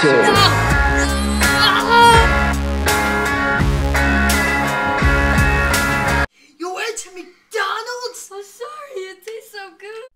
to. McDonald's? I'm sorry, it tastes so good.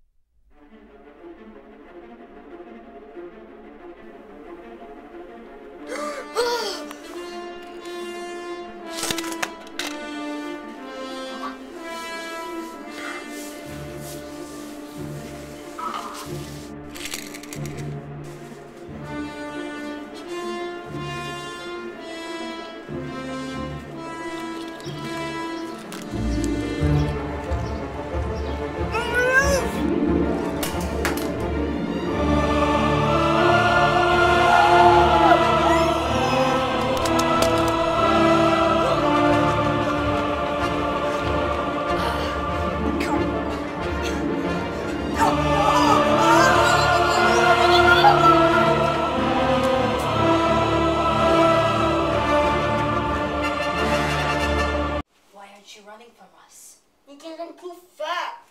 She's running from us? You're getting too fat.